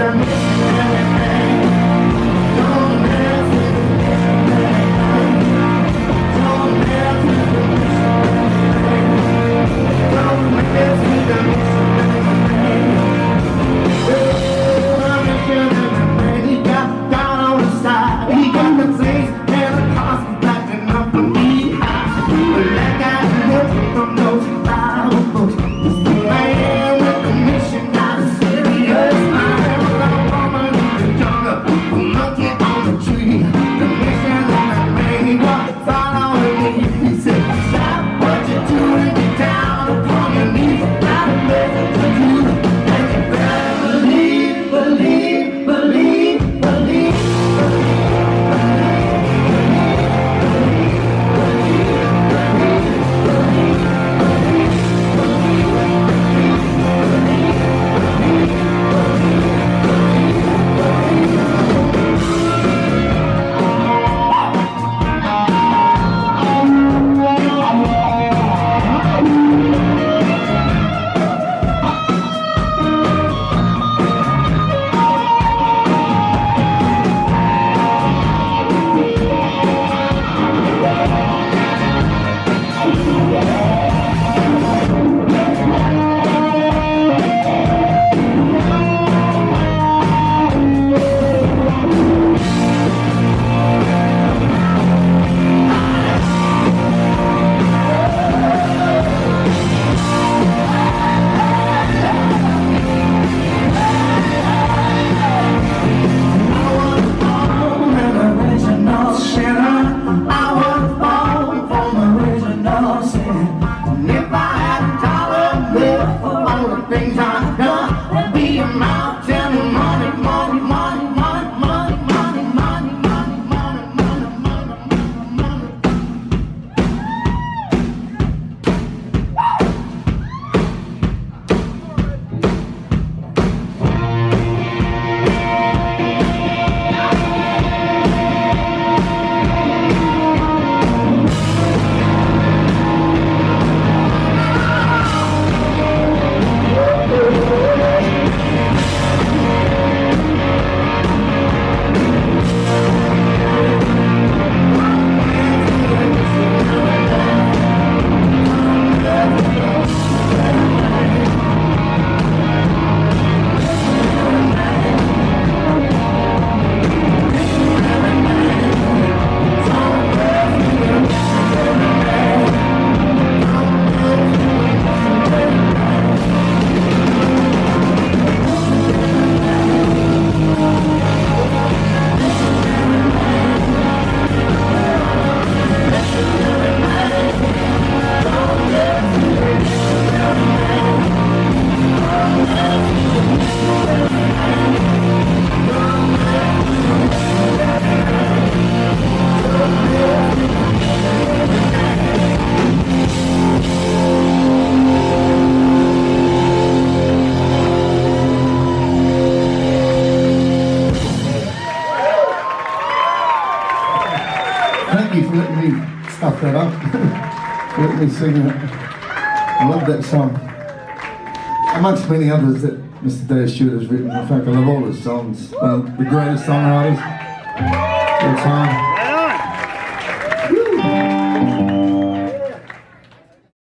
Thank you. não tem that. Let me sing it. I love that song. Amongst many others that Mr. Dave Stewart has written. In fact, I love all his songs. The greatest songwriters all time.